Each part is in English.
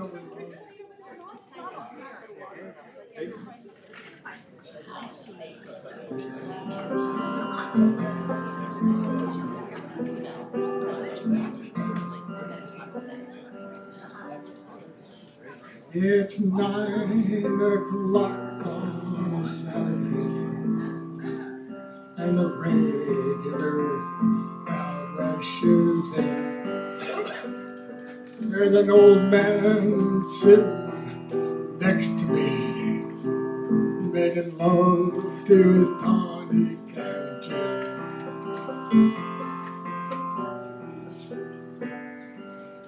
It's nine o'clock on a Saturday, and the regular There's an old man sitting next to me, making love to his tonic and gin.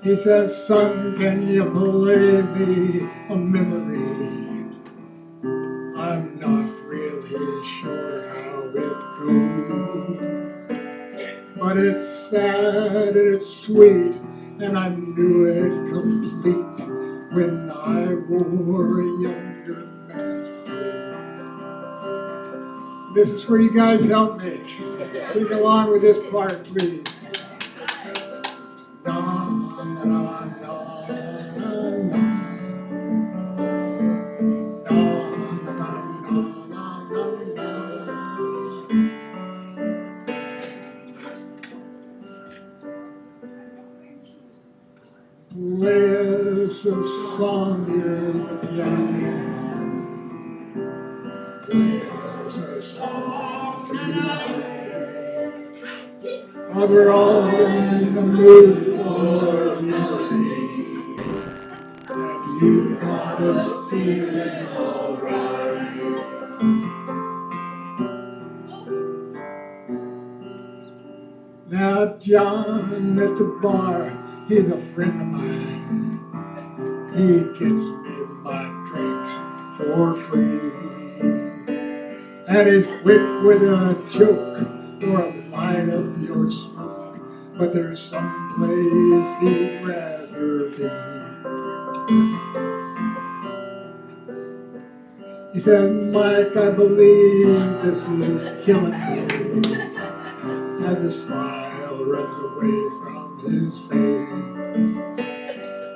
He says, Son, can you play me a memory? I'm not really sure how it goes. But it's sad and it's sweet, and I knew it complete when I wore a younger man's. This is where you guys help me. Sing along with this part, please. A song here, the piano us a song tonight. We're all in the mood for a melody. And you got us feeling alright. Now, John at the bar, he's a friend of mine. He gets me my drinks for free. And he's quick with a joke or a light up your smoke. But there's some place he'd rather be. He said, Mike, I believe this is killing me as a smile runs away from his face.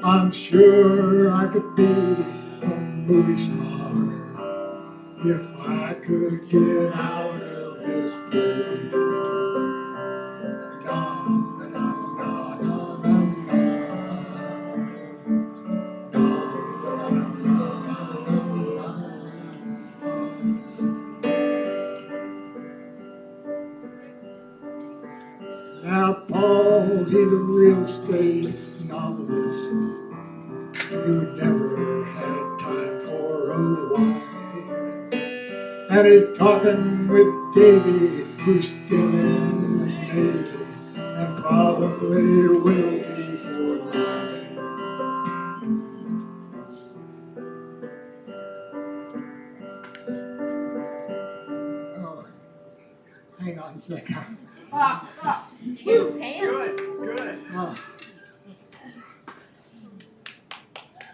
I'm sure I could be a movie star if I could get out of this place. Na, Now, Paul, he's a real estate And he's talking with Davy, who's still in the Navy and probably will be for life. Oh, hang on a second. You can't. Good, good. Oh.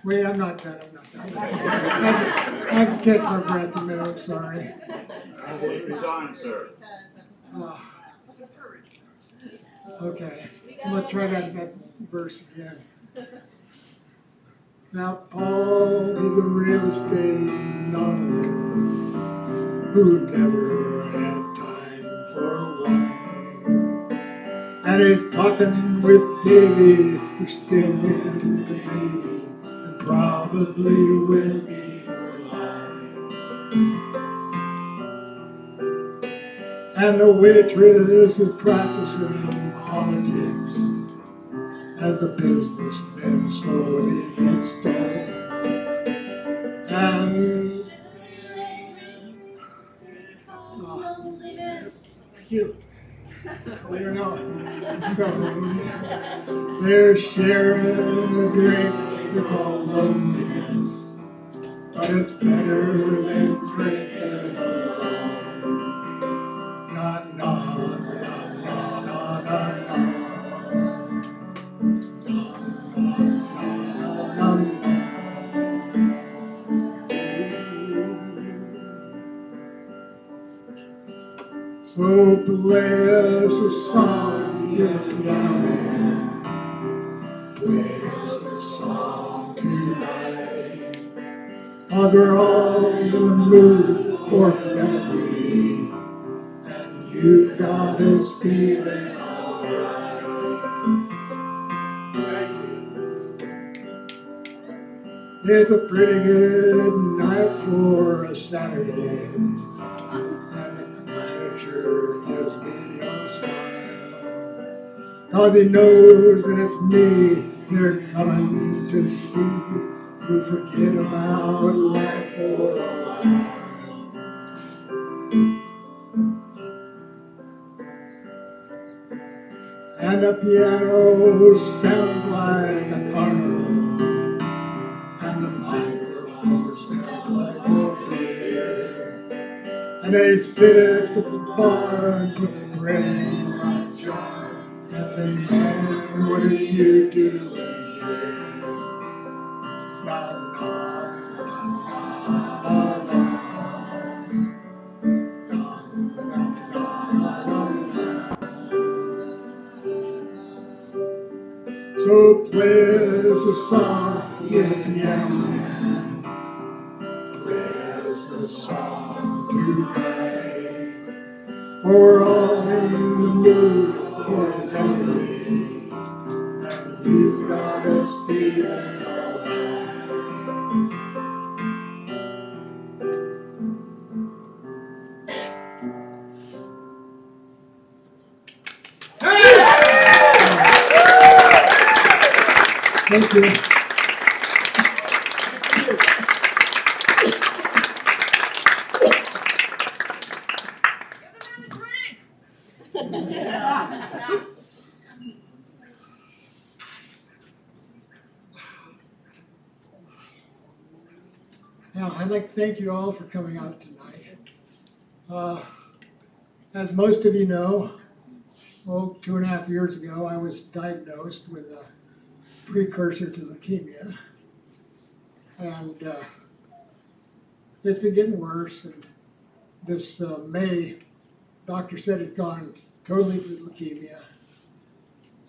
Wait, I'm not done, I'm not done. I have to- I have to catch my breath a minute, I'm sorry. Take your time, sir. Oh. Okay, I'm gonna try that, that verse again. Now, Paul is a real estate novelist who never had time for a wife. And he's talking with Davy, who's still in the Navy and probably will be. And the waitress is practicing politics. As the businessmen slowly get stoned. And they're sharing a drink. They call loneliness, but it's better than We're all in the mood for melody. And you've got us feeling alright. It's a pretty good night for a Saturday. And the manager gives me a smile. Cause he knows that it's me they're coming to see. Who forget about life for a while. And the piano sounds like a carnival. And the microphone sounds like a bear. And they sit at the bar and put bread in my jar. And say, man, what are you doing So play us a song with the piano man. the song tonight. We're all in the mood for a Thank you. Now, I'd like to thank you all for coming out tonight. Uh, as most of you know, oh, two and a half years ago, I was diagnosed with a precursor to leukemia. And uh, it's been getting worse. And this uh, May, doctor said it's gone totally to leukemia.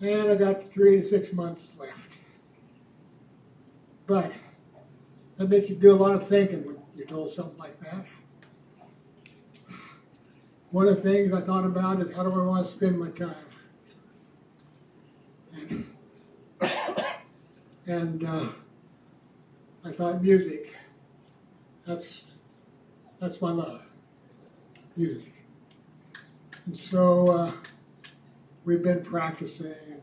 And I got three to six months left. But that makes you do a lot of thinking when you're told something like that. One of the things I thought about is how do I want to spend my time? And uh, I thought music, that's, that's my love, music. And so uh, we've been practicing and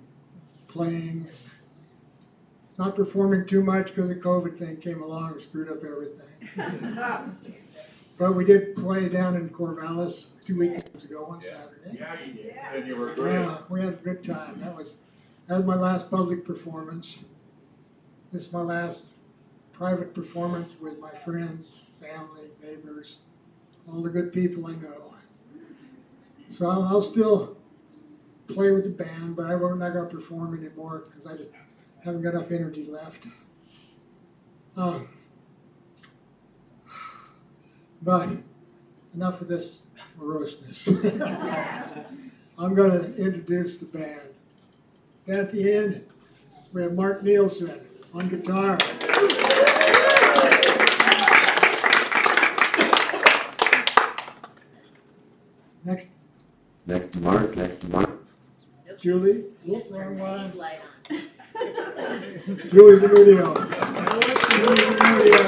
playing, not performing too much because the COVID thing came along and screwed up everything. But we did play down in Corvallis two weekends ago on Saturday. Yeah, you did. And you were great. Yeah, we had a good time. That was that was my last public performance. This is my last private performance with my friends, family, neighbors, all the good people I know. So I'll, I'll still play with the band, but I won't not gonna perform anymore because I just haven't got enough energy left. Uh, but enough of this moroseness. I'm going to introduce the band. At the end, we have Mark Nielsen on guitar. Next, Next to Mark, next to Mark. Julie. Yes, Wrong turn one. these light on. Julie Zamudio. Julie Zamudio.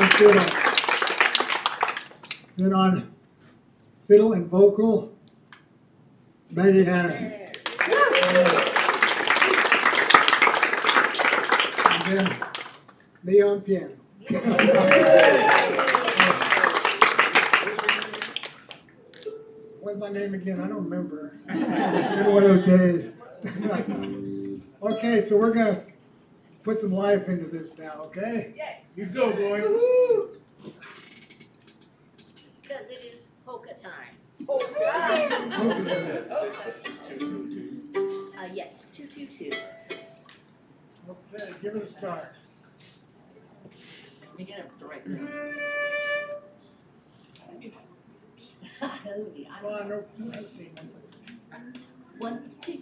On fiddle. Then on fiddle and vocal, Maggie Hannon. And me on piano. What's my name again? I don't remember. Been one of those days. okay, so we're gonna put some life into this now, okay? You go, boy. Because it is polka time. Okay, Uh, yes, two, two, two. Okay, give it a start. You're gonna have the right room. Holy, I Come don't on, know. no, let's. One, two,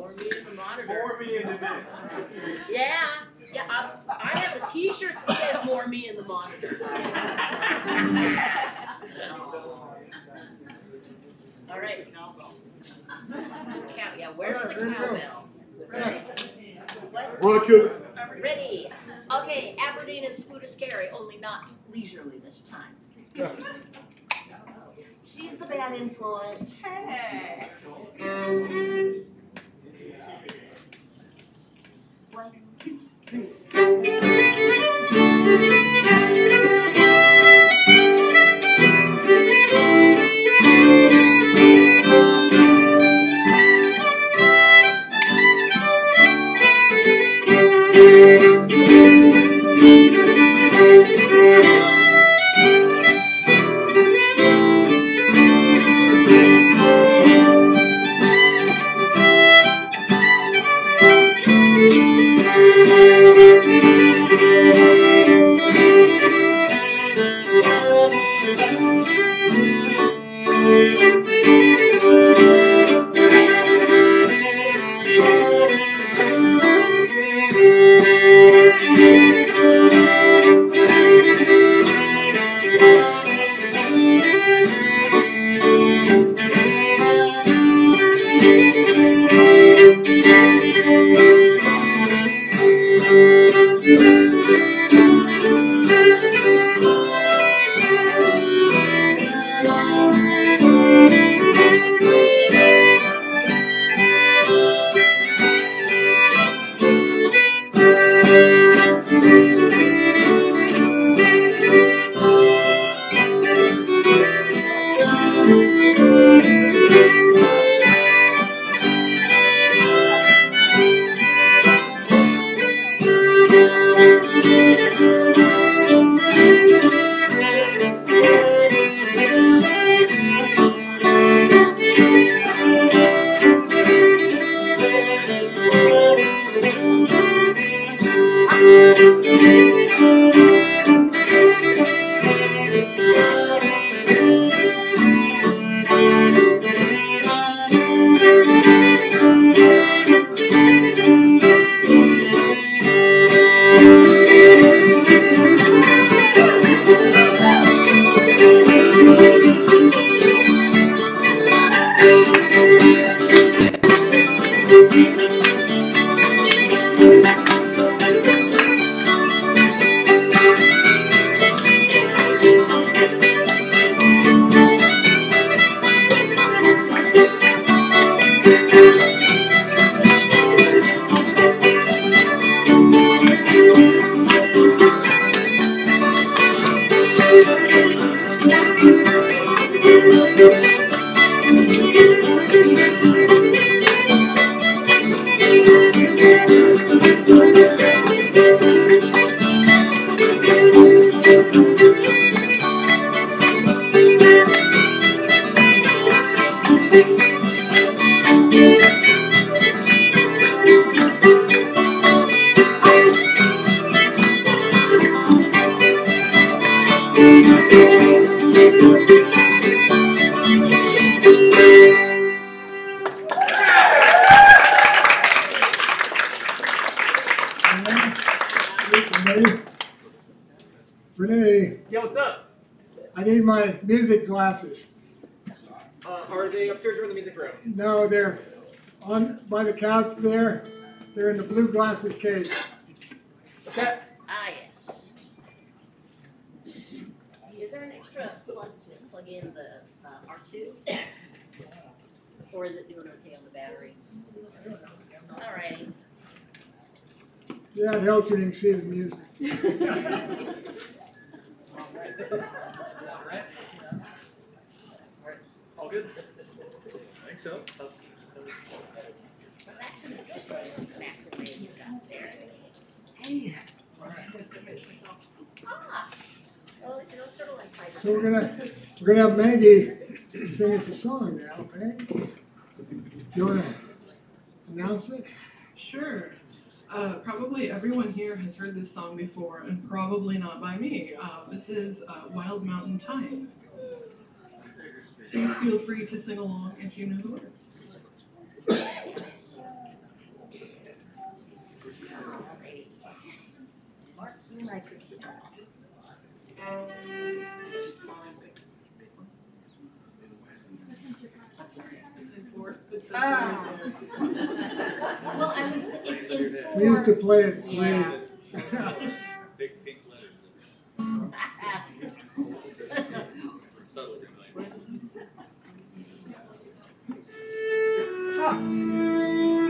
More me in the monitor. Pour me in the mix. Yeah, yeah, I, I have a t-shirt that says more me in the monitor. All right. Cow, yeah, where's the All right, here we go. cowbell? What? Roger. Ready. Okay, Aberdeen and Scary, only not leisurely this time. She's the bad influence. Hey. Two, three. On, by the couch there. They're in the blue glasses case. Okay. Ah, yes. Is there an extra plug to plug in the uh, R2? Or is it doing okay on the battery? Alrighty. Yeah, it helps you can see the music. Alright. Alright. All good? I think so. So we're gonna, we're gonna have Mandy sing us a song now, okay? You wanna announce it? Sure. Uh, probably everyone here has heard this song before, and probably not by me. Uh, this is uh, Wild Mountain Thyme. Please feel free to sing along if you know the words. Ah. Well, I it's in four. We used to play it three. Yeah. Big pink letters.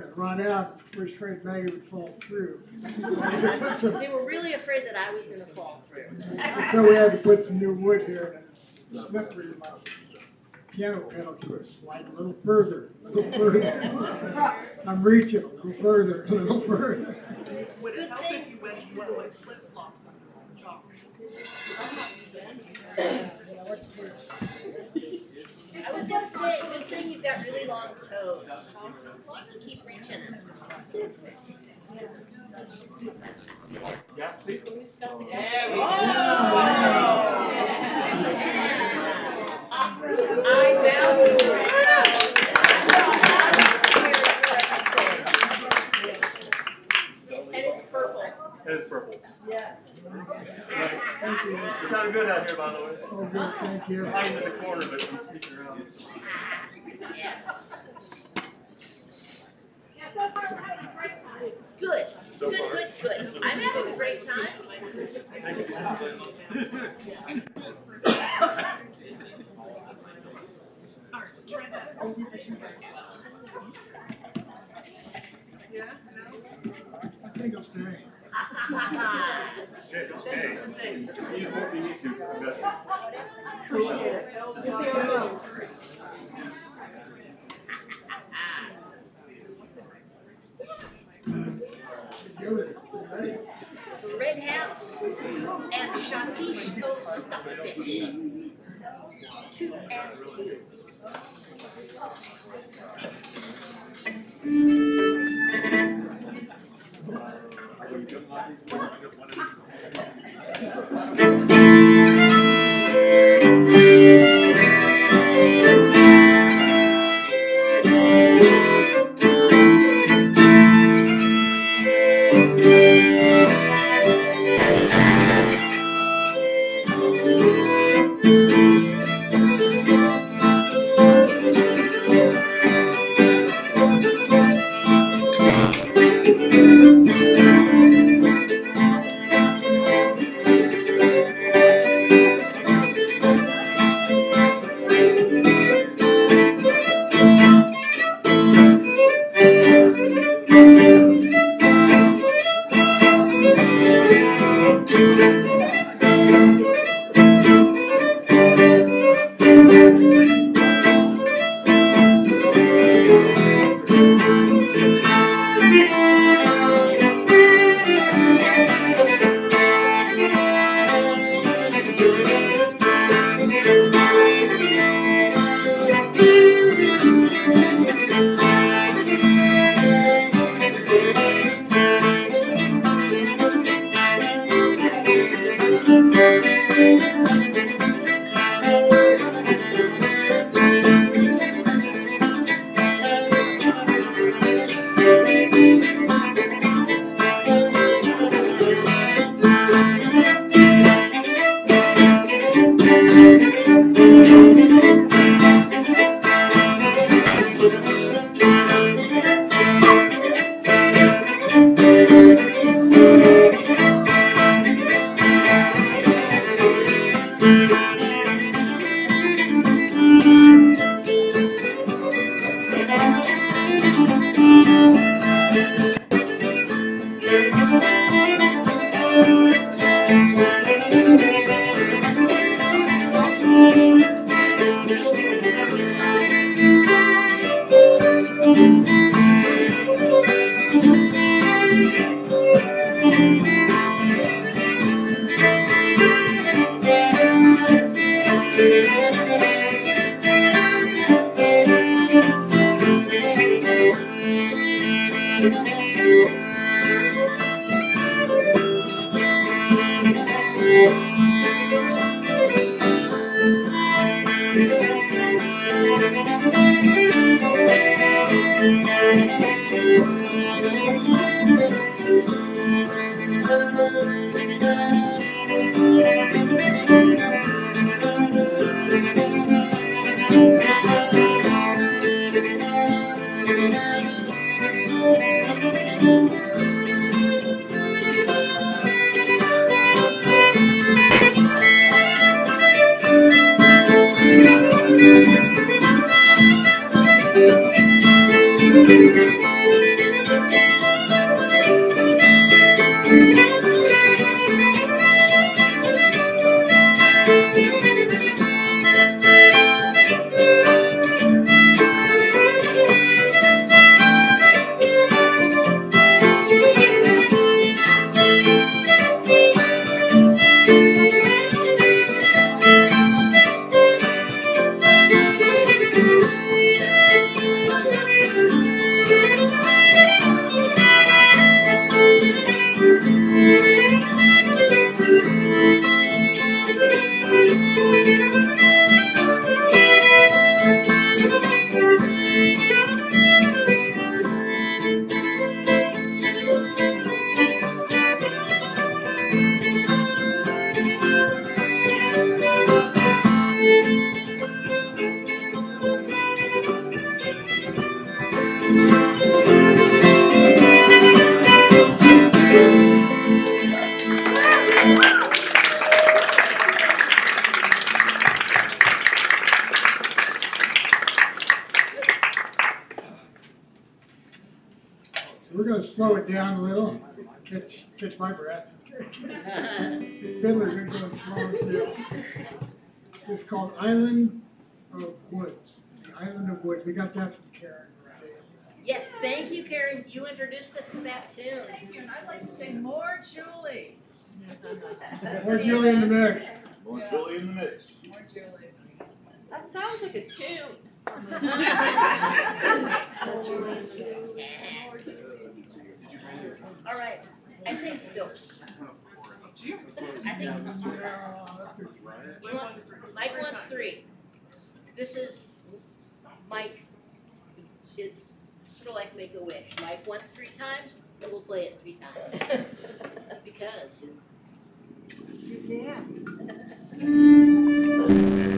starting to run out, we was afraid Maggie would fall through. So, They were really afraid that I was gonna fall through. so we had to put some new wood here, and it slippery, my piano pedal could slide a little further, a little further. I'm reaching a little further, a little further. Would Good it help thing- if you went, went with flip flops under the chalk? I was gonna say, good thing you've got really long toes. So you can keep reaching them. Yeah. There we go. I value And it's purple. It is purple. Yeah. It's not good out here, by the way. Oh, good, thank you. Hiding in the corner, but I'm sneaking around. Yes. Good, good, good, good. I'm having a great time. Yeah, I think I'll stay. You Red House and Shatish O Stockfish. Two and two. Thank you. Catch, catch my breath. Fiddler's are going strong still. It's called Island of Woods, the Island of Woods. We got that from Karen. Yes, thank you, Karen. You introduced us to that tune. Thank you, and I'd like to say more Julie. More Julie in the mix. More Julie in the mix. More Julie. That sounds like a tune. All right, I think dose. I think it's, uh, you want, Mike wants three. This is, Mike, it's sort of like make a wish. Mike wants three times, we'll play it three times. Because. Thank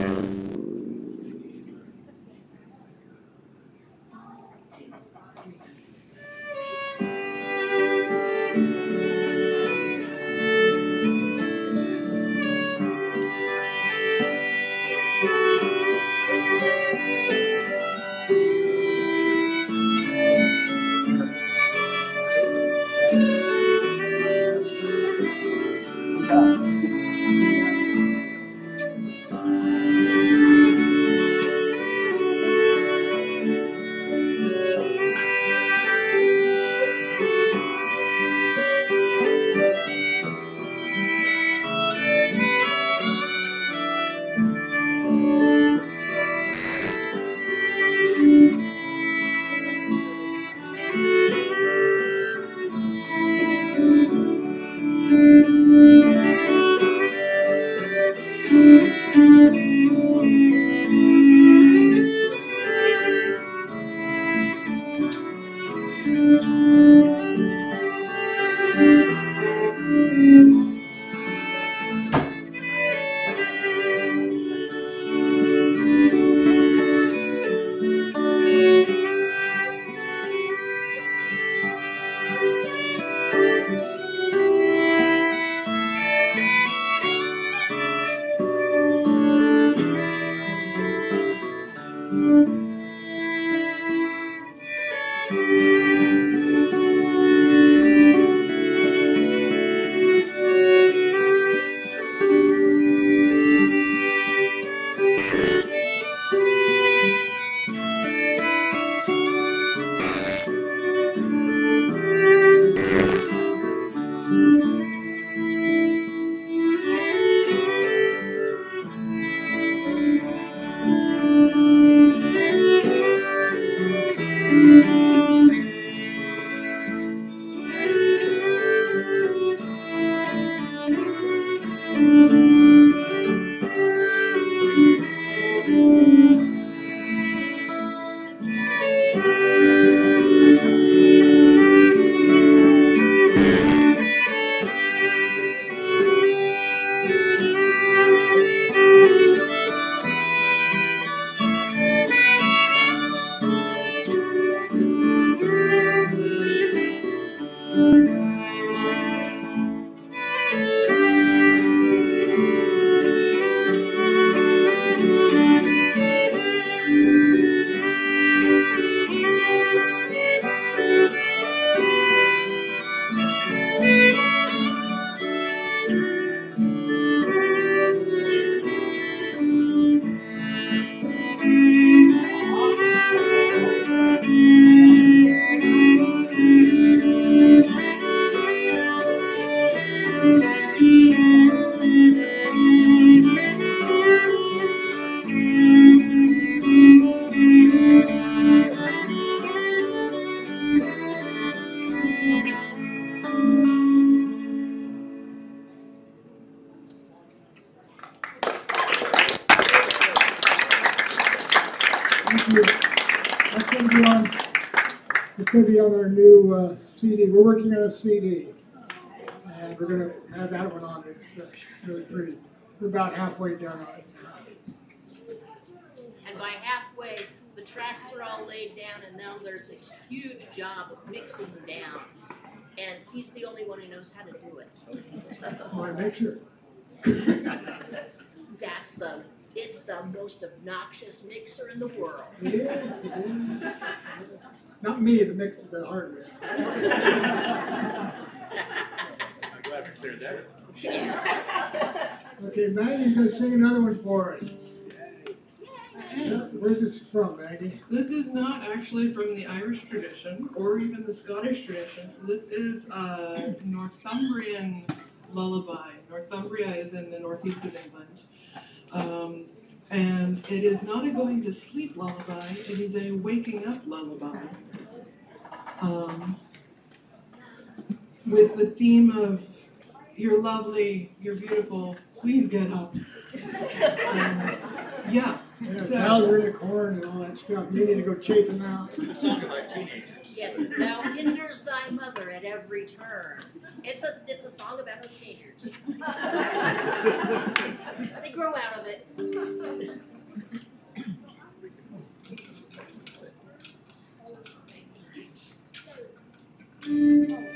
CD. And we're gonna have that one on uh, really pretty. We're about halfway done on it. now. And by halfway, the tracks are all laid down and now there's a huge job of mixing down. And he's the only one who knows how to do it. My mixer. That's the, it's the most obnoxious mixer in the world. It is, it is. Not me, the mix, of the hardware. I'm glad we cleared that. Okay, Maggie's gonna sing another one for us. Yeah, Where's this from, Maggie? This is not actually from the Irish tradition or even the Scottish tradition. This is a Northumbrian lullaby. Northumbria is in the northeast of England. Um, and it is not a going to sleep lullaby, it is a waking up lullaby. Um, with the theme of you're lovely, you're beautiful, please get up. Um, yeah, Yeah, So- cows are in the corn and all that stuff. You need to go chase them out. It's a teenagers. Yes, thou hinders thy mother at every turn. It's a, it's a song about her teenagers. They grow out of it. We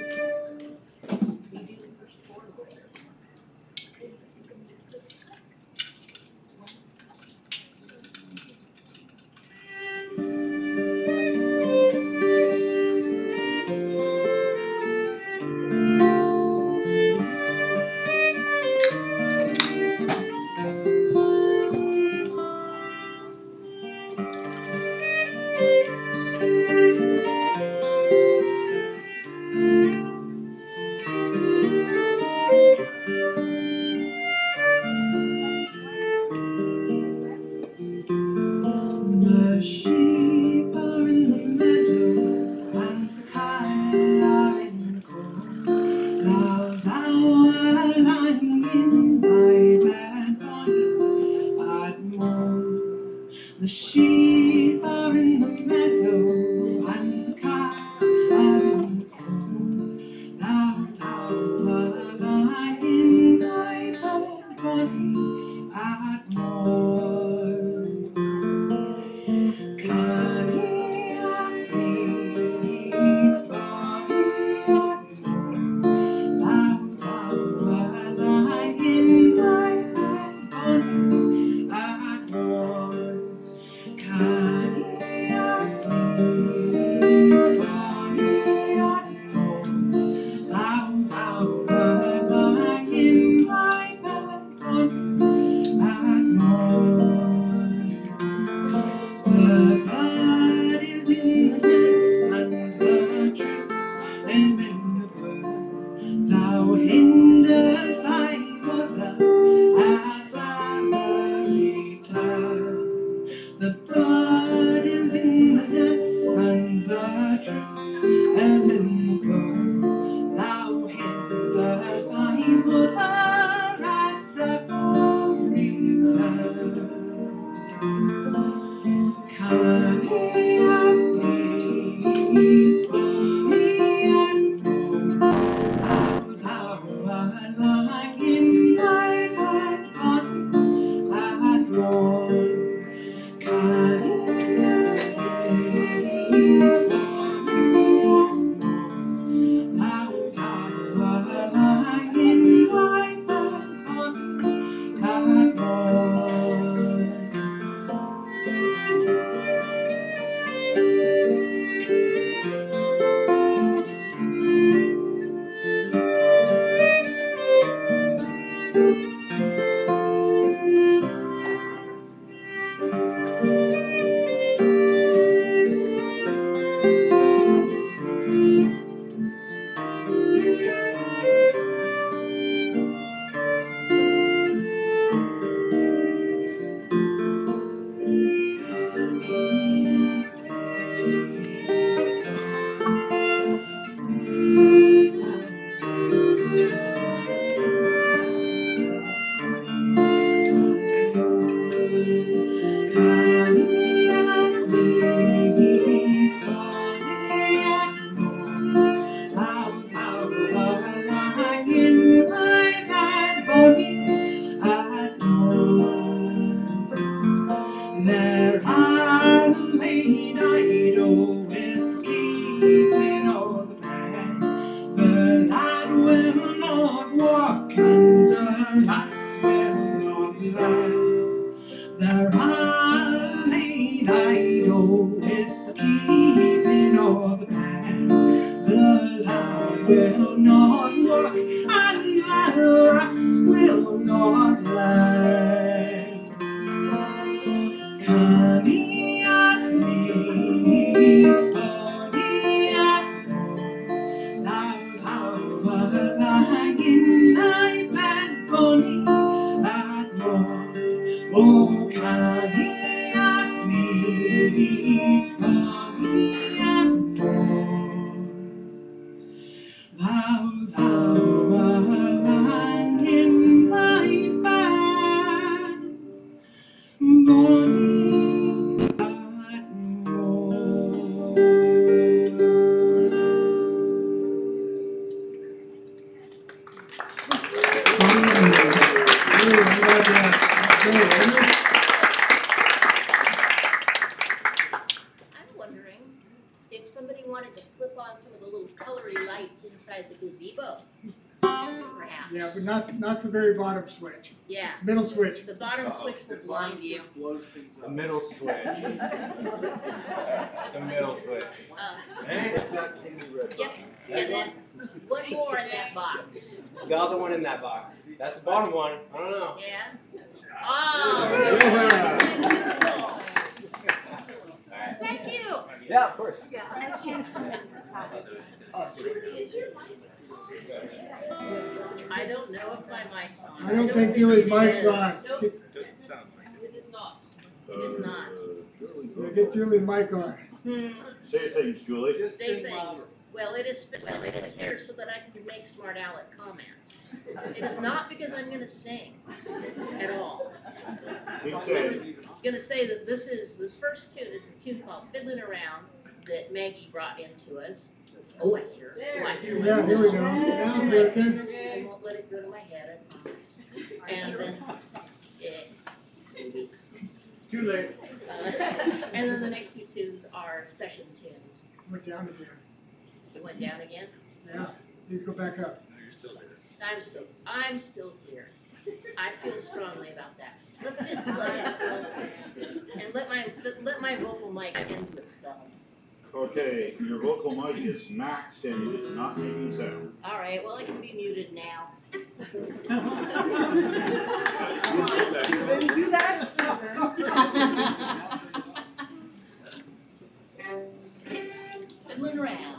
the bottom switch, Yeah, middle switch. the bottom switch will blind you. Blows things The up. middle switch. The middle switch. Uh, Hey, It's that candy red Yep, and then one more in that box. the other one in that box. That's the bottom one. I don't know. Yeah? Oh, Yeah. beautiful. Alright. Thank you. Yeah, of course. I don't know if my mic's on. I don't think Julie's it mic's is. on. Nope, Doesn't sound like it. it is not. It is not. Yeah, get Julie's mic on. Hmm, Say things, Julie. Just say things. Well, it is, spe- well, here so that I can make smart aleck comments. It is not because I'm gonna sing at all. Keep I saying. was gonna say that this is, this first tune is a tune called Fiddling Around that Maggie brought into us. Oh, I hear, oh, I hear Yeah, here we go. myself. Now it's working. goodness, I won't let it go to my head, And then, yeah. Too late. Uh, And then the next two tunes are session tunes. Went down again. It went down again. Yeah, need to go back up. I'm still, I'm still here. I feel strongly about that. Let's just play it. And let my, let my vocal mic end itself. Okay, your vocal mic is maxed and it is not making sound. All right, well, it can be muted now. Ready to do that? Stephen? Fiddling around.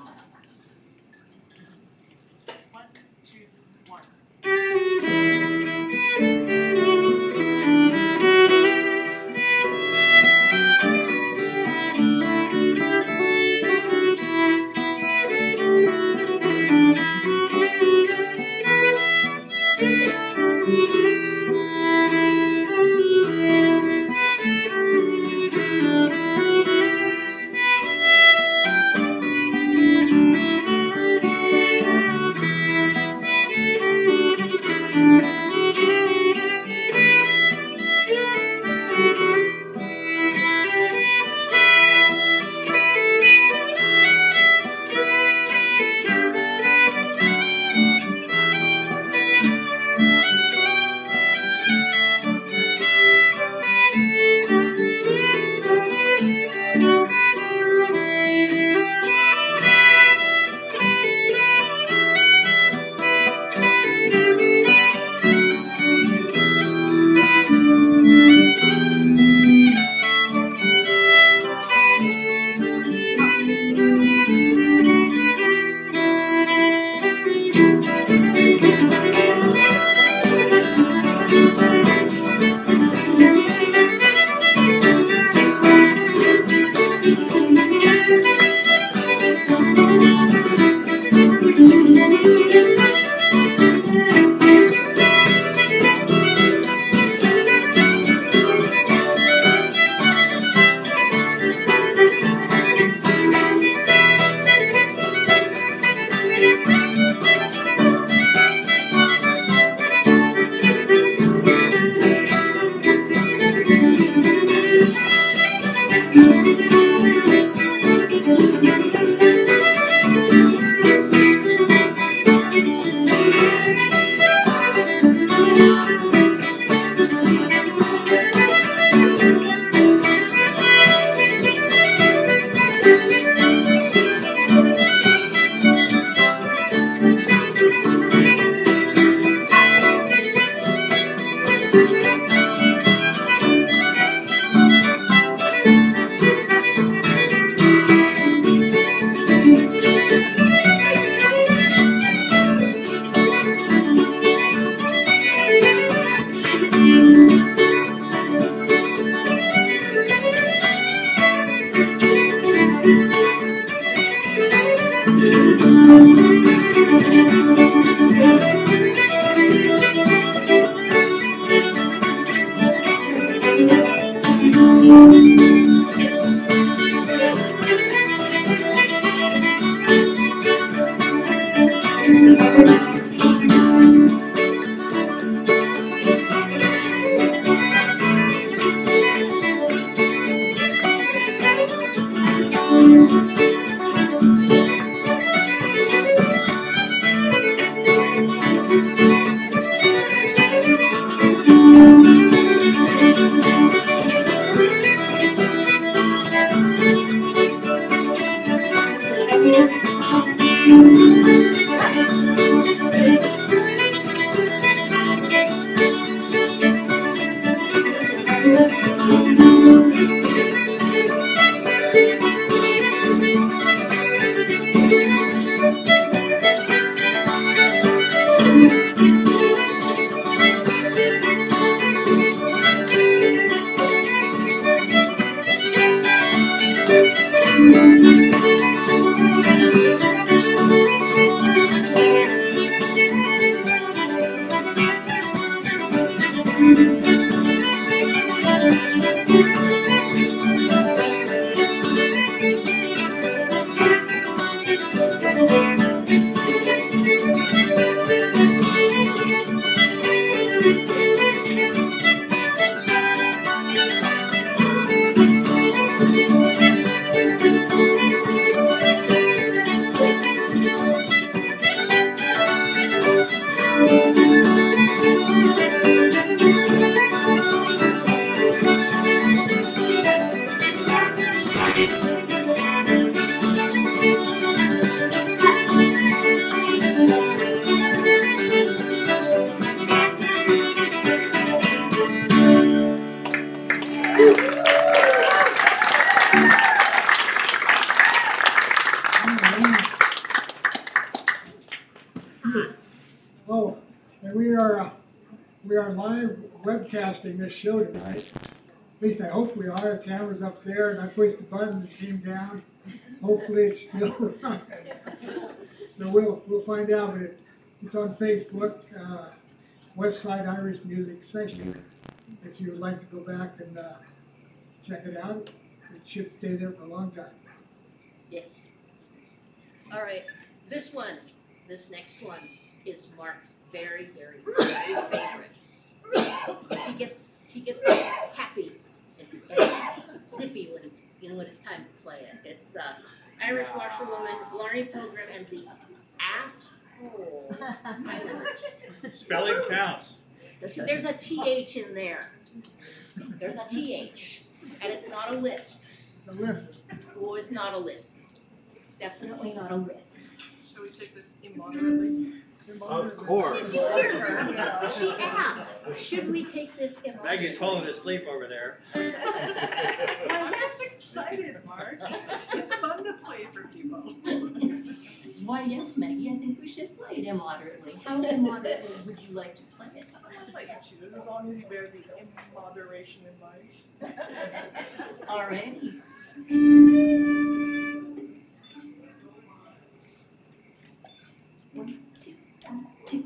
Webcasting this show tonight. At least I hope we are. The camera's up there and I pushed the button, it came down. Hopefully it's still running. So we'll, we'll find out, but it, it's on Facebook, uh, West Side Irish Music Session. If you would like to go back and, uh, check it out, it should stay there for a long time. Yes. All right, this one, this next one is Mark's very, very, very favorite. He gets, he gets happy and, and zippy when it's, you know, when it's time to play it. It's, uh, Irish washerwoman, Blarney Pilgrim, and the At-Hole Irish. Spelling counts. See, there's a TH in there. There's a TH, and it's not a lisp. The lift, Oh, it's not a lisp. Definitely not a lisp. Shall we take this immoderately? Of course. Did you hear her? She asked, should we take this in? Maggie's falling asleep over there. I'm just excited, Mark. It's fun to play for people. Why, yes, Maggie, I think we should play it immoderately. How immoderately would you like to play it? I'll let you choose, as long as you bear the immoderation in mind. Alrighty. One, two, one, two.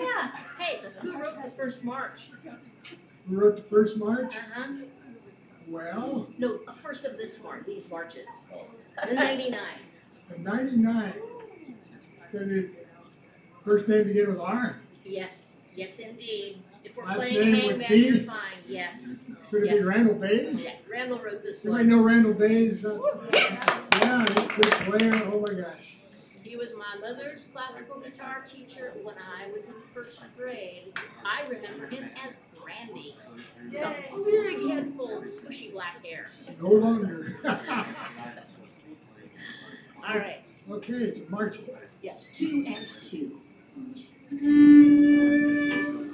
Yeah, hey, who wrote the first march? Who wrote the first march? Uh-huh, Well, no, a first of this march, these marches. The ninety-nine. in ninety-nine, did it, first name begin with R? Yes, yes indeed. If we're Last playing name with hangman, you're fine, yes. Could it be Yes. Randal Bays? Yeah, Randall wrote this Anybody one. know Randal Bays? Uh, Yeah, he's a good player, oh my gosh. Was my mother's classical guitar teacher when I was in first grade. I remember him as Randy. A big head full of bushy black hair. No longer. All right, Okay, it's a march. yes, two and two. Mm-hmm.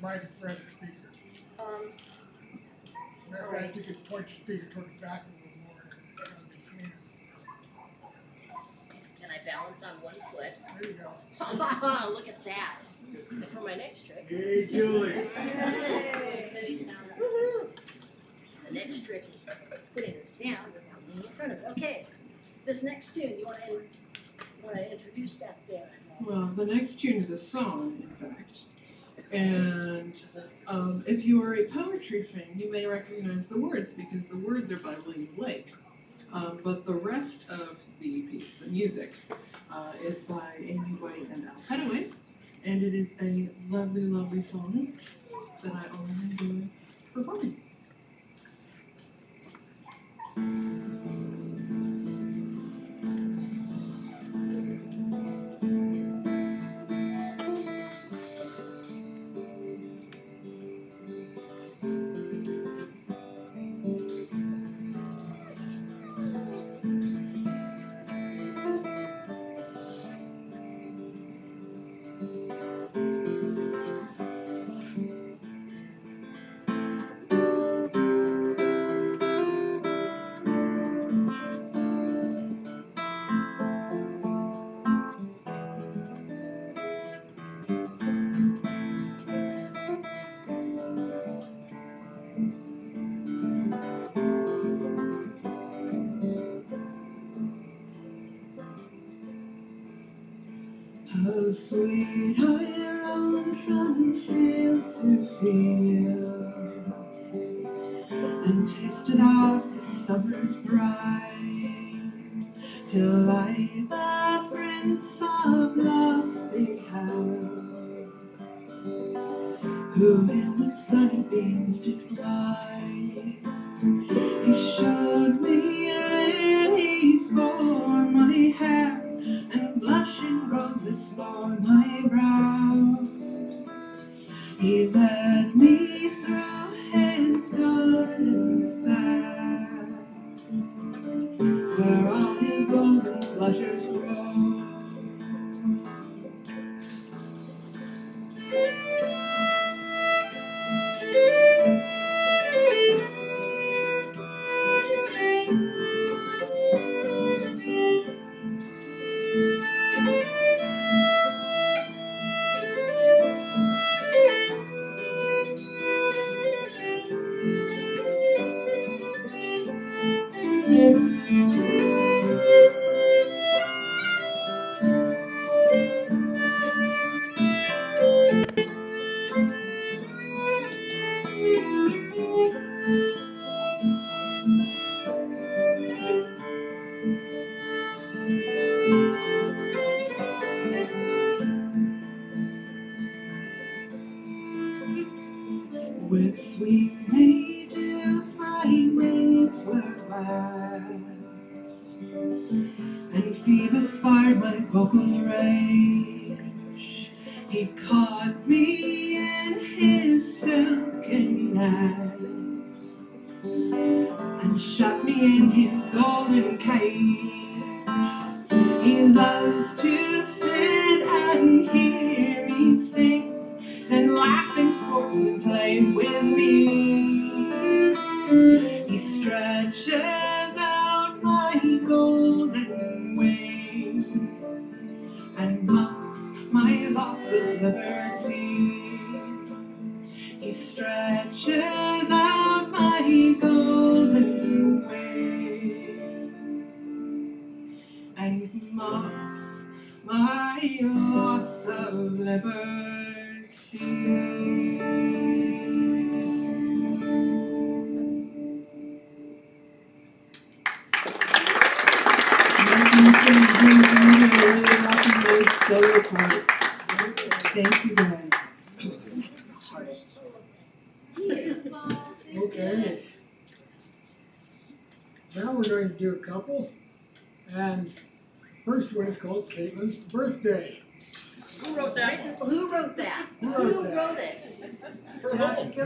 Front of the speaker. Um, Matter of fact, you could point your speaker toward the back a little more and, you can. Can I balance on one foot? There you go. Look at that. For my next trick. Hey, Julie. The next trick is putting this down without being in front of it. Okay, this next tune, you wanna, in- wanna introduce that there? Well, the next tune is a song, in fact. And um, if you are a poetry fan, you may recognize the words because the words are by William Blake. Um, but the rest of the piece, the music, uh, is by Amy White and Al Petteway. And it is a lovely, lovely song that I always enjoy performing. Sweet He loves to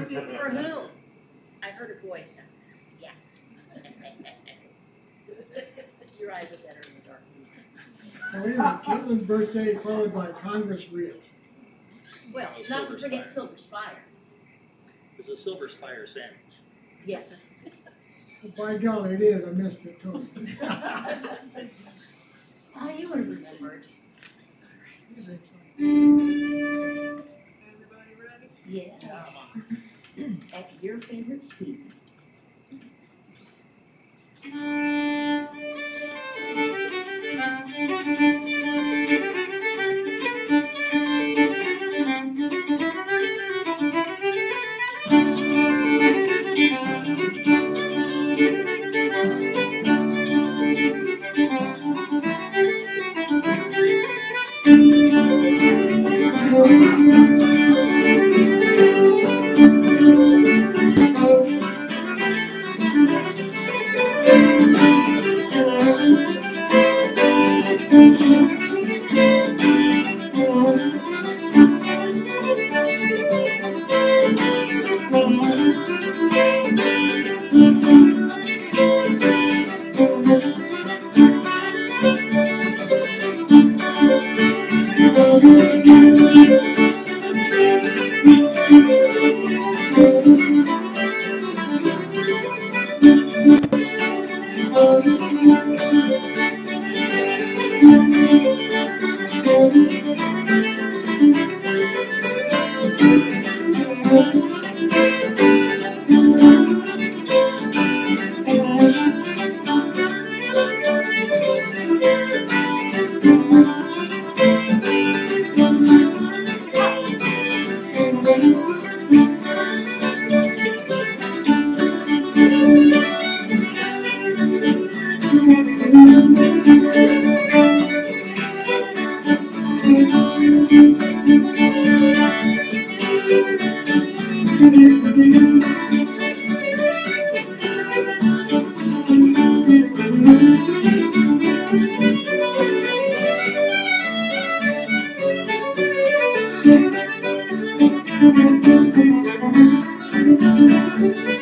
For whom? I heard a voice. Yeah. Your eyes are better in the dark. Now, we have Caitlin's birthday followed by Congress reel. Well, Oh, not to Silver forget Spire. Silver Spire. It's a silver spire sandwich. Yes. By golly, it is, I missed it totally. Ah, you would have remembered. Everybody ready? Yes. At your favorite speed. Dark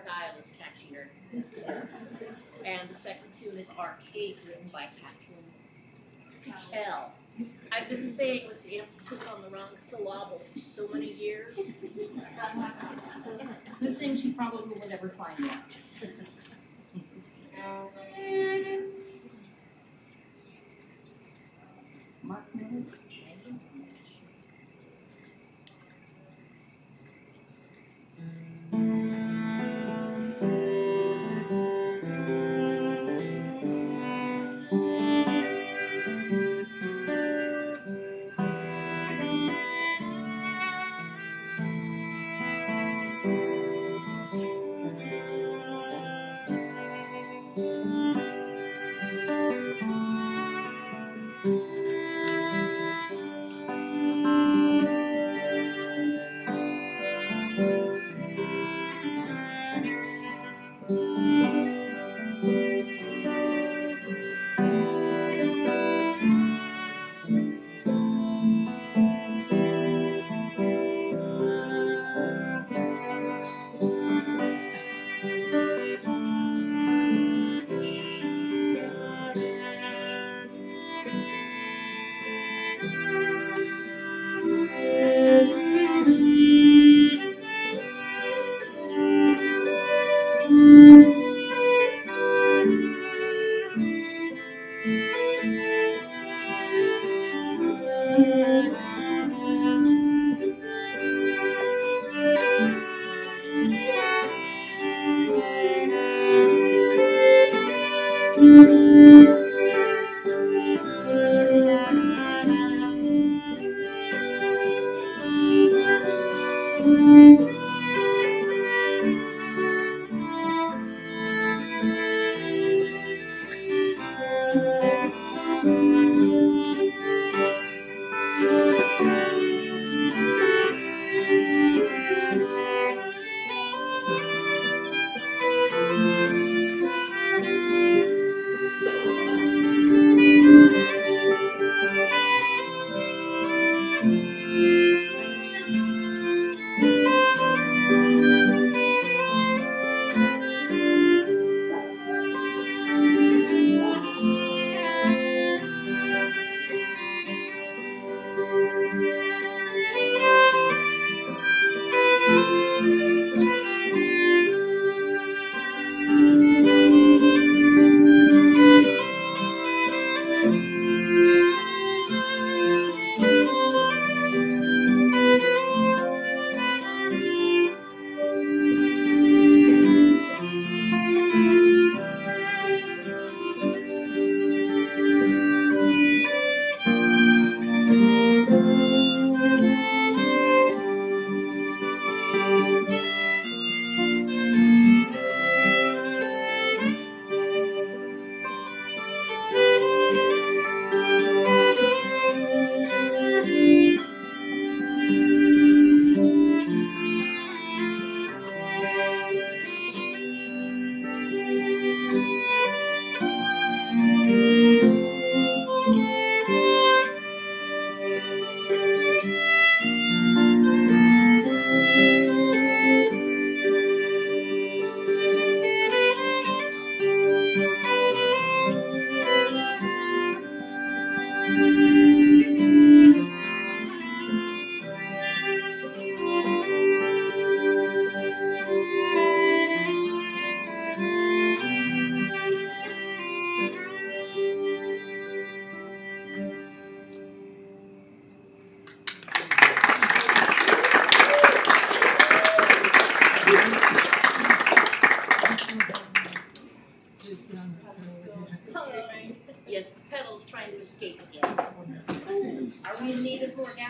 think Dark is catchier. And the second tune is Arcade, written by Kathryn Tickell. I've been saying with the emphasis on the wrong syllable for so many years. Good thing she probably will never find out. Mark Miller,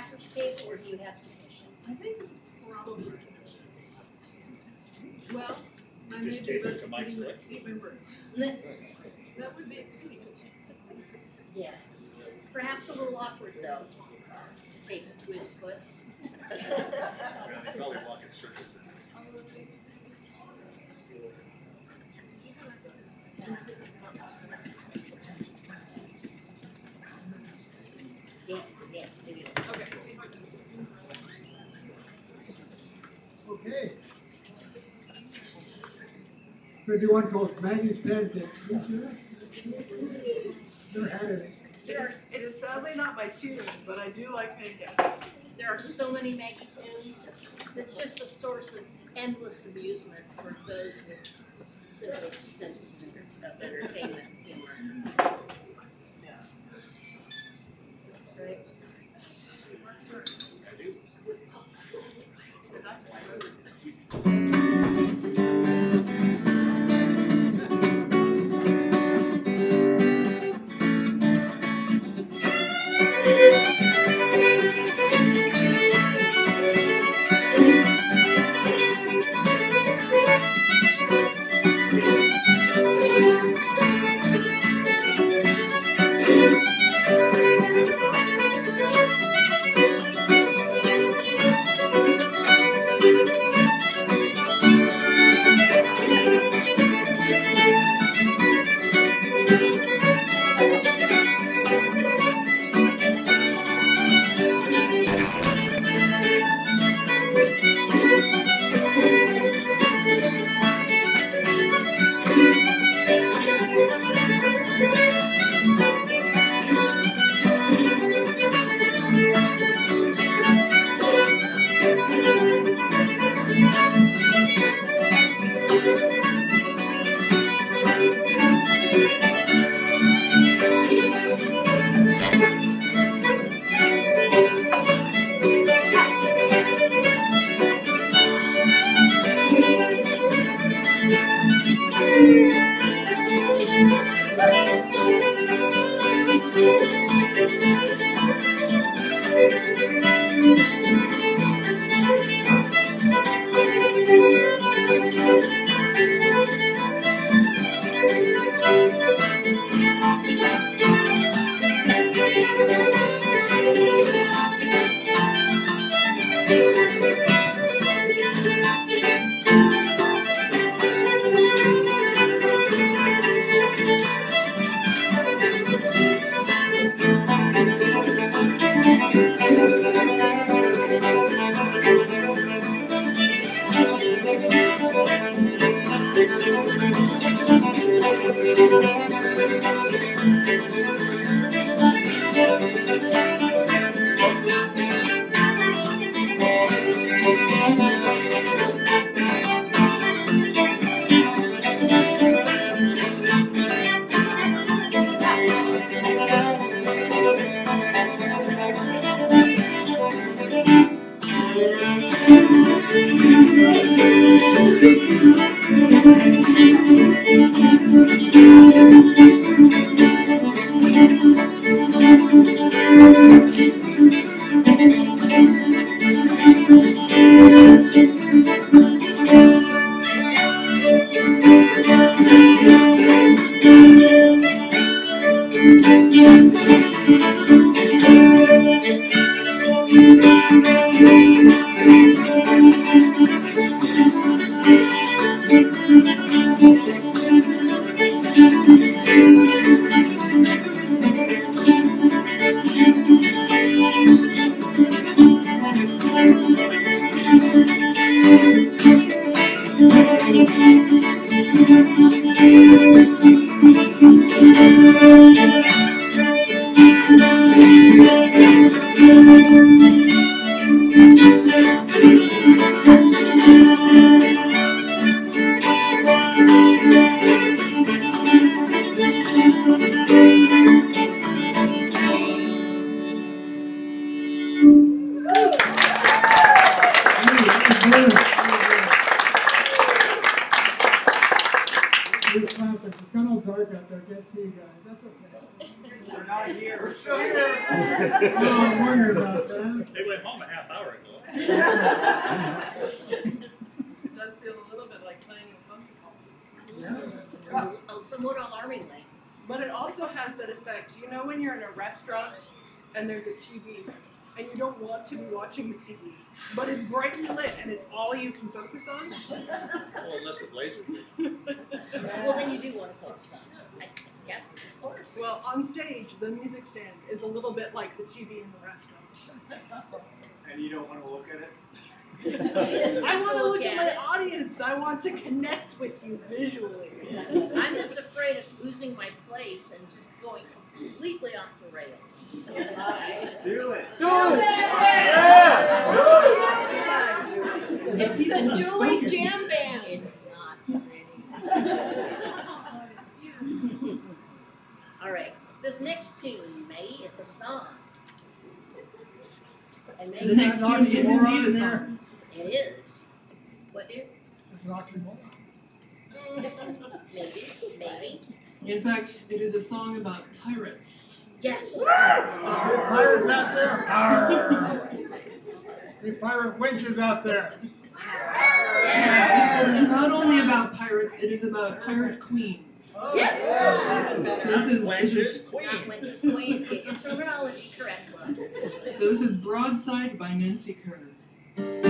need of more gaffer's tape or do you have sufficient? I think it's probably sufficient. Well, I may Just be tape it to Mike's repeating- foot? my words. That would be expedient. Yes, perhaps a little awkward though, to tape it to his foot. Yeah, they probably walk in circles. Yes, They do one called Maggie's Pancakes. Never had any. It is sadly not my tune, but I do like pancakes. There are so many Maggie tunes. It's just a source of endless amusement for those with sensitive senses of entertainment. Right? I do. Thank you. I want to look at my audience. I want to connect with you visually. I'm just afraid of losing my place and just going completely off the rails. Do it. Do it. Yeah. Do. It's the Julie Jam Band. It's not pretty. All right. This next tune, May, it's a song. And May the next tune is indeed a song. It is. What do? It's an oxymoron. Maybe, maybe. In fact, it is a song about pirates. Yes. Arr, pirates out there. Arr. the pirate wenches out there. Yeah. It's not only about pirates, it is about pirate queens. Oh, yes. yes. So this is wenches, queens. Wenches, queens. Get your terminology correct, love. So this is Broadside by Nancy Kerr.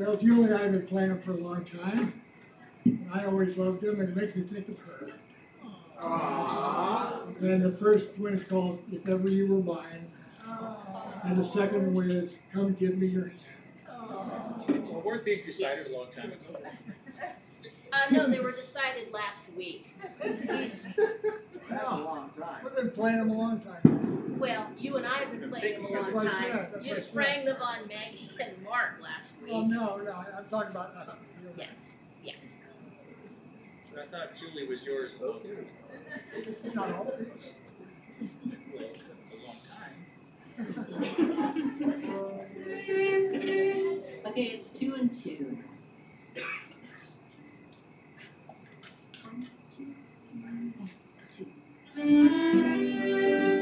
Well, Julie and I have been playing them for a long time. I always loved them, and it makes me think of her. Aww. And the first one is called If Ever You Were Mine. Aww. And the second one is Come Give Me Your Hand. Well, weren't these decided yes. a long time ago? Uh, no, they were decided last week. He's... That's a long time. We've been playing them a long time well, you and I have been playing them a That's long what I said, time. that's You what I said. sprang them on Maggie and Mark last Well, week. no, no, I'm talking about us. Yes, yes. I thought Julie was yours a long time ago. Not all. of Well, a long time. Okay, it's two and two. One, two, three, two.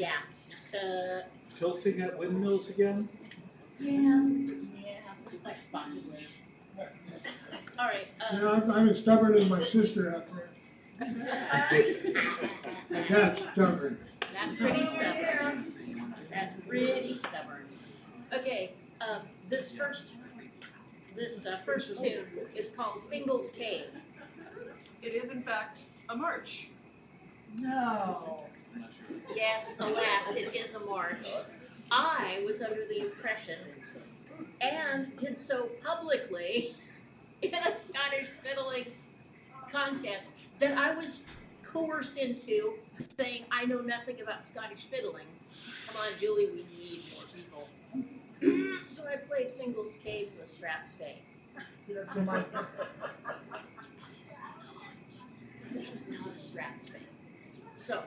Yeah. Uh, Tilting at windmills again? yeah, yeah, possibly. All right, there. You uh, know, I'm, I'm as stubborn as my sister out there. My dad's stubborn. that's pretty stubborn. That's pretty stubborn. Okay, um, this first, this, uh, first tune is called Fingal's Cave. It is in fact a march. No. Yes, alas, it is a march. I was under the impression, and did so publicly in a Scottish fiddling contest, that I was coerced into saying, I know nothing about Scottish fiddling. Come on, Julie, we need more people. so I played Fingal's Cave with Strathspey. It's not a Strathspey. So,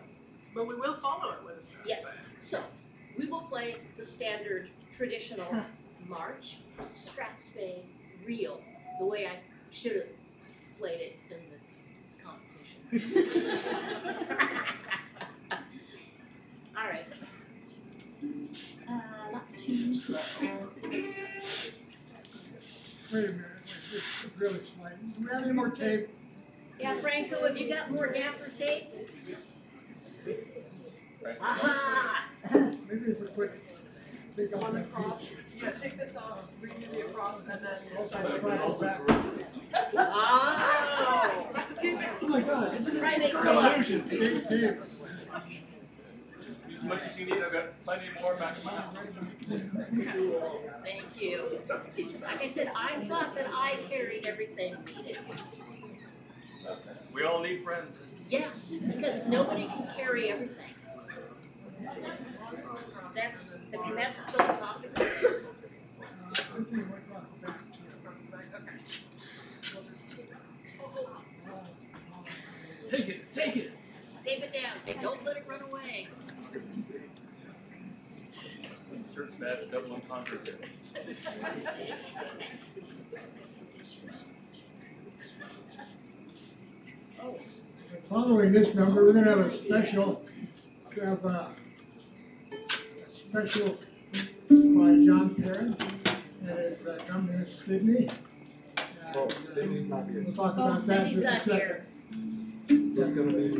But we will follow it with a step. Yes, so we will play the standard traditional march, Strathspey reel, the way I should have played it in the competition. All right. Uh, not too slow. wait a minute, this is really slight. Do we have any more tape? Yeah, Franco, have you got more gaffer tape? Aha! Maybe if we put, take the that cross. tape. Yeah, take this off, redo the across, and then. Also, front and back. Oh! Let's just keep it. Oh my god, it's an Private tape. revolution. As much as you need, I've got plenty more back in my house. Thank you. Like I said, I thought that I carried everything needed. We all need friends. Yes, because nobody can carry everything. That's, I mean, that's philosophical. Uh, I think it went across the back too. Take it, take it. Tape it down, and don't let it run away. Search that double entendre. Oh, Following this number, we're gonna have a special, have a special by John Perrin, and it's uh, coming to Sydney. And, uh, Sydney's not here. We'll talk oh, about that Cindy's in a not second. here.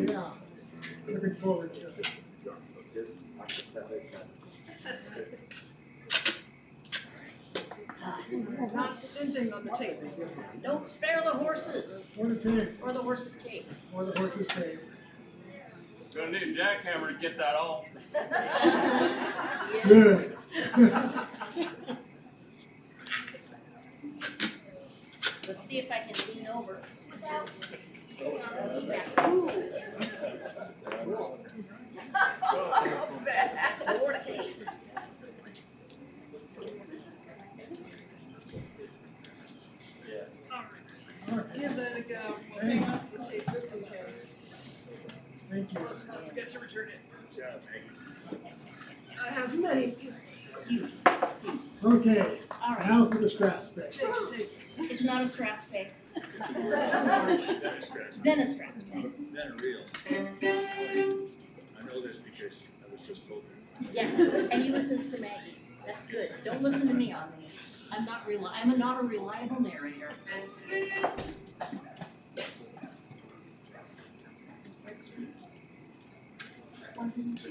Yeah, looking forward to it. Not stinting on the tape. Don't spare the horses, For the tape, or the horses' tape. for the horse's tape. Gonna need a jackhammer to get that off. Good. Let's see if I can lean over without. Ooh. More tape. Okay, Give that a go. We'll hang on to the tape just in case. Thank you. Let's not forget to return it. I have many skills. Okay, All right, now for the Strathspey. Tape, tape. it's not a Strathspey, That is correct. then a Strathspey. Then reel. I know this because I was just told. Yeah, and he listens to Maggie. That's good. Don't listen to me on these. I'm not reli- I'm a not a reliable narrator. Thank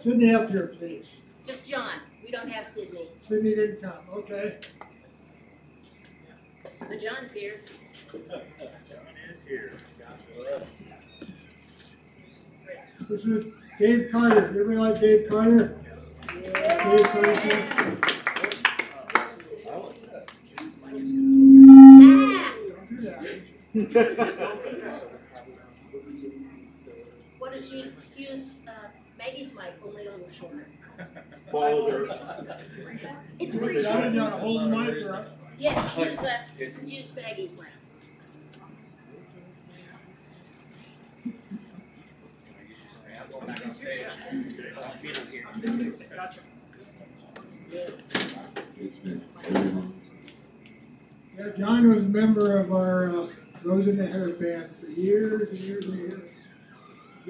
Sydney up here, please? Just John. We don't have Sydney, Sydney didn't come, okay? but John's here. John is here. This is Dave Carter. Everybody like Dave Carter? Dave Carter. What did she use? Uh, Maggie's mic only a little shorter. Folder. It's pretty I short. didn't know to hold the mic or I- Yes, use, uh, use Maggie's mic. Yeah. John was a member of our uh, Rosen the Heather band for years and years and years.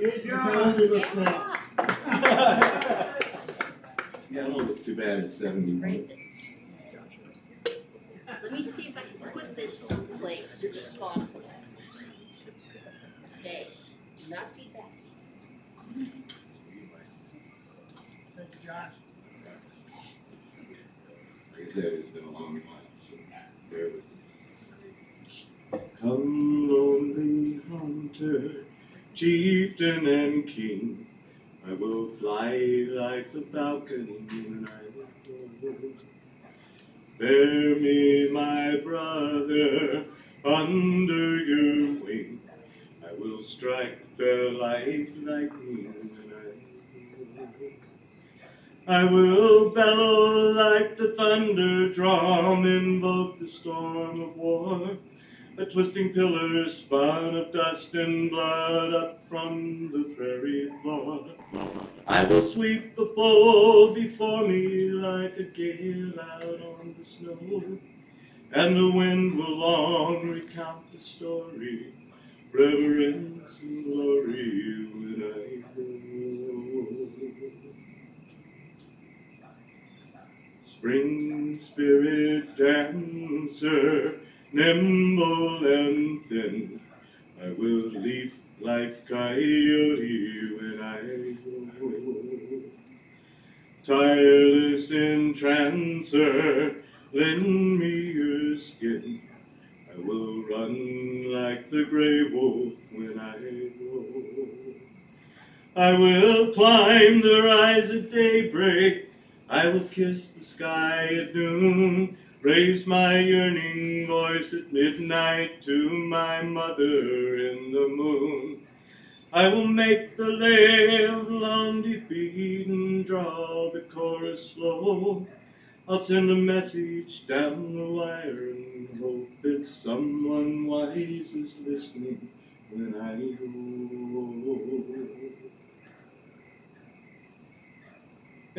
Good Look how old he looks now. Yeah. Yeah, it don't look too bad at. Right. Let me see if I can put this someplace responsible. Stay, do not feedback. Thank you, John. Like I said, it's been a long time. so bear with me. Come, lonely hunter, chieftain and king, I will fly like the falcon when I. Bear me, my brother, under your wing. I will strike fair light lightning when I. I will bellow like the thunder drum, invoke the storm of war. A twisting pillars spun of dust and blood up from the prairie floor. I will sweep the foe before me like a gale out on the snow. And the wind will long recount the story, reverence and glory when I go. Spring spirit dancer, nimble and thin, I will leap like coyote when I go. Tireless entrancer, lend me your skin. I will run like the gray wolf when I go. I will climb the rise at daybreak. I will kiss the sky at noon. Raise my yearning voice at midnight to my mother in the moon. I will make the lay of lone defeat and draw the chorus slow. I'll send a message down the wire and hope that someone wise is listening when I go.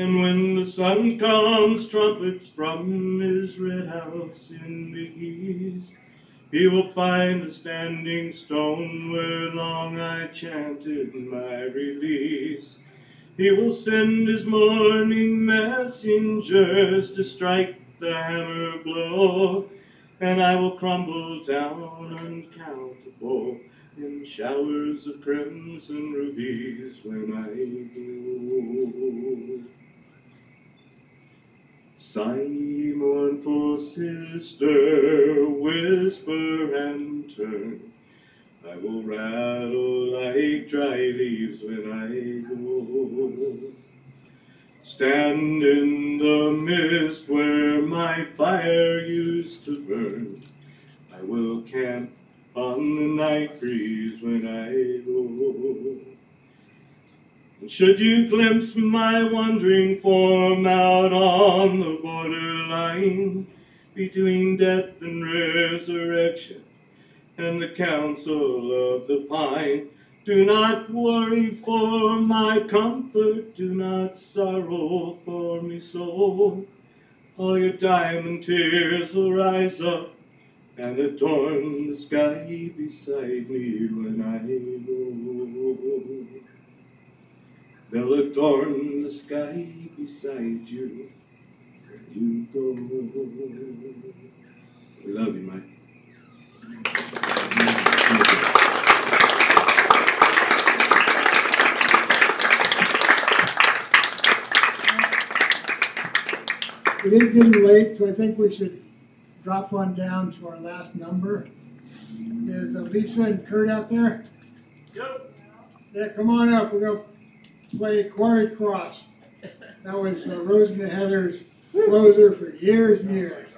And when the sun comes, trumpets from his red house in the east, he will find a standing stone where long I chanted my release. He will send his morning messengers to strike the hammer blow, and I will crumble down uncountable in showers of crimson rubies when I go. Sigh, mournful sister, whisper and turn. I will rattle like dry leaves when I go. Stand in the mist where my fire used to burn. I will camp on the night breeze when I go. Should you glimpse my wandering form out on the borderline between death and resurrection and the counsel of the pine, do not worry for my comfort, do not sorrow for me so. All your diamond tears will rise up and adorn the sky beside me when I go. They'll adorn the sky beside you when you go. We love you, Mike. It is getting late, so I think we should drop on down to our last number. Is uh, Lisa and Kurt out there? Yep. Yeah, come on up. We're gonna play Quarry Cross. That was uh, Rose and the Heather's closer for years and years.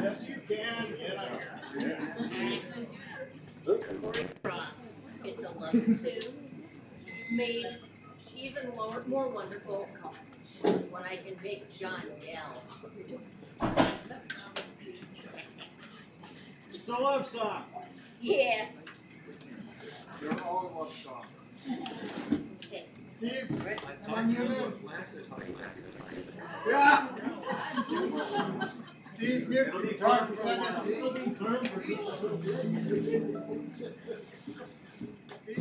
Yes, you can, get up here. Cross. It's a love tune made even more, more wonderful when I can make John yell. It's a love song. Yeah. You're all welcome. Okay. Steve, I come on, to you him in. about glasses, how he glasses. Yeah. Steve, mute It'll the guitar for for a a second. It'll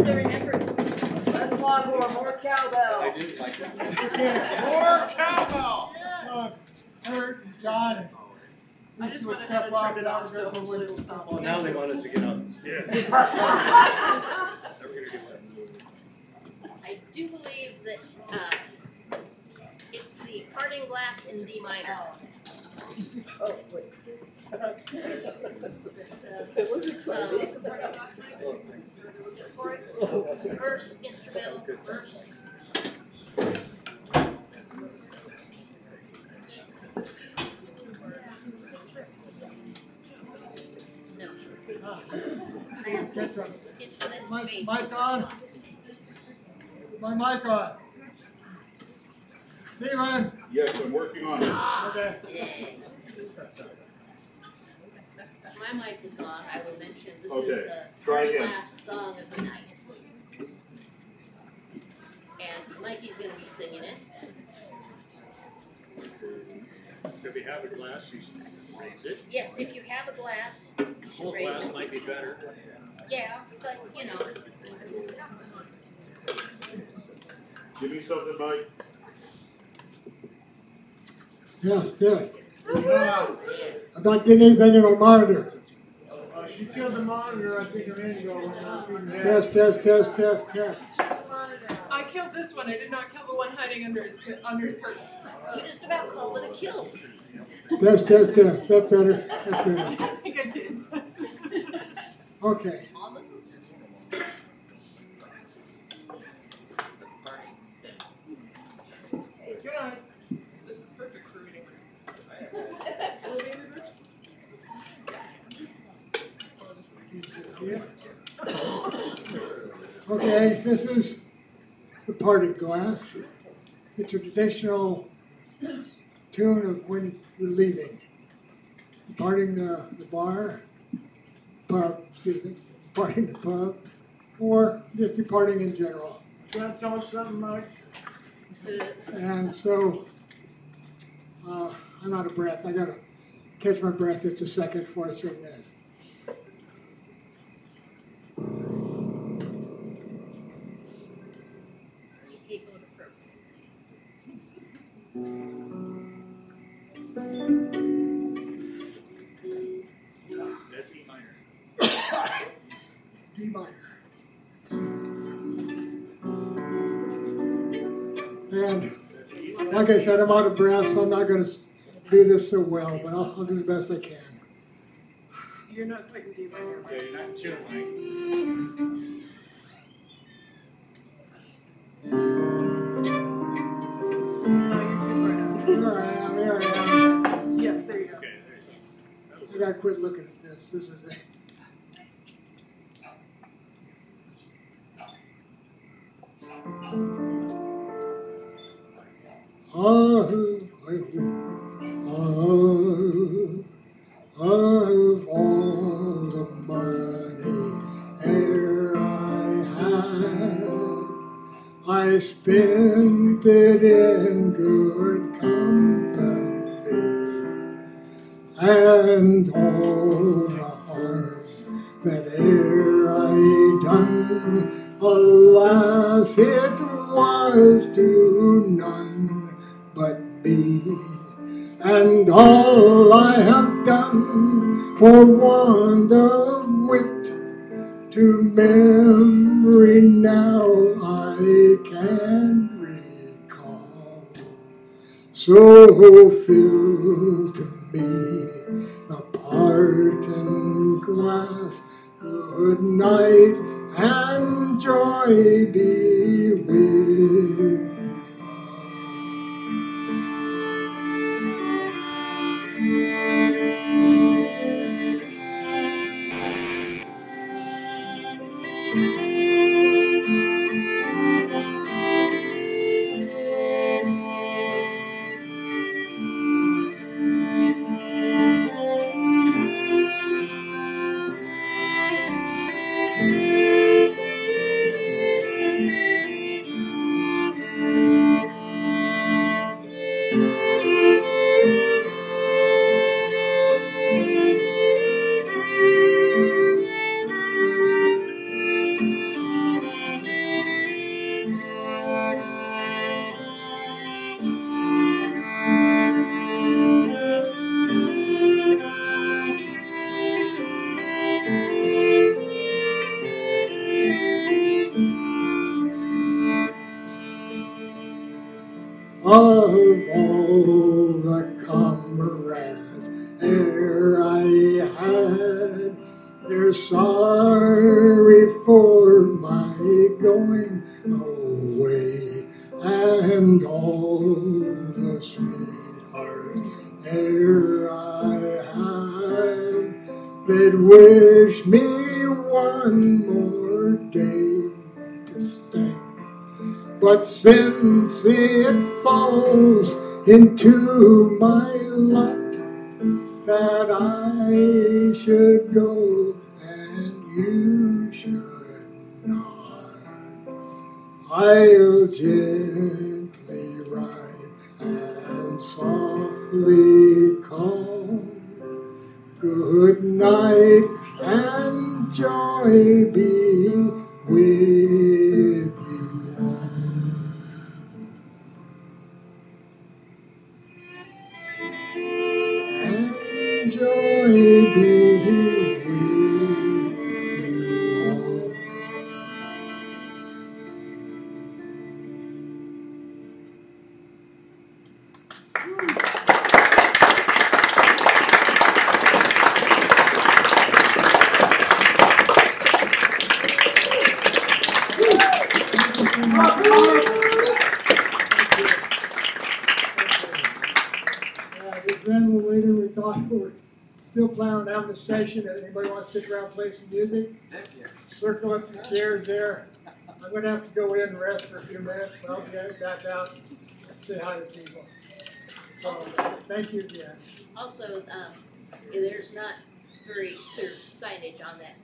used to remember, Let's foghorn, more more cowbell. I did like that. More cowbell. So, Kurt and John and I just would went ahead step and off turned it and I off was so gonna go hopefully with it'll stop. Well, now they want us to get up. Yeah. Never gonna get that. I do believe that, uh, it's the parting glass in D minor. Oh, wait. It was exciting. Verse, instrumental, verse. No. Catch up. Infinite Mic, mic on? My mic on? Steven? Yes, I'm working on it. Okay. Yes. My mic is on, I will mention, this is Okay, the try very again. last song of the night. And Mikey's gonna be singing it. If we have a glass, you should raise it. Yes, if you have a glass, you should Full raise glass it. might be better. Yeah, but, you know, Give me something, Mike. Yes, yes. Yeah. I'm not getting anything in my monitor. Uh, she killed the monitor, I think, a minute ago. Test, test, test, test, test. I killed this one. I did not kill the one hiding under his under his curtain. you just about called it a kill. Test, test, test. That's better. That's better. I think I did. Okay. Almost. This Yeah. Okay, this is the parting glass. It's a traditional tune of when you're leaving. Parting the, the bar, pub, excuse me, parting the pub, or just departing in general. You wanna tell us something, Mike? And so, uh, I'm out of breath. I gotta catch my breath just a second before I sing this. You keep going appropriate. That's E minor. D minor. And like I said, I'm out of breath, so I'm not gonna do this so well, but I'll, I'll do the best I can. You're not quite in D minor. Yeah, you're not in I gotta quit looking at this. This is it. Ah, of, of all the money I spent it in good company and all the harm that e'er I done, alas, it was to none but me. And all I have done for want of wit to memory now can recall. So fill to me the parting glass. Good night and joy be with But since it falls into my lot that I should go and you should not, I'll gently ride and softly call. Good night and joy be with having a session, if anybody wants to stick around and play some music, circle up the chairs there. I'm gonna have to go in and rest for a few minutes, so I'll get back out, and say hi to people. So, thank you again. Also, um, there's not very clear signage on that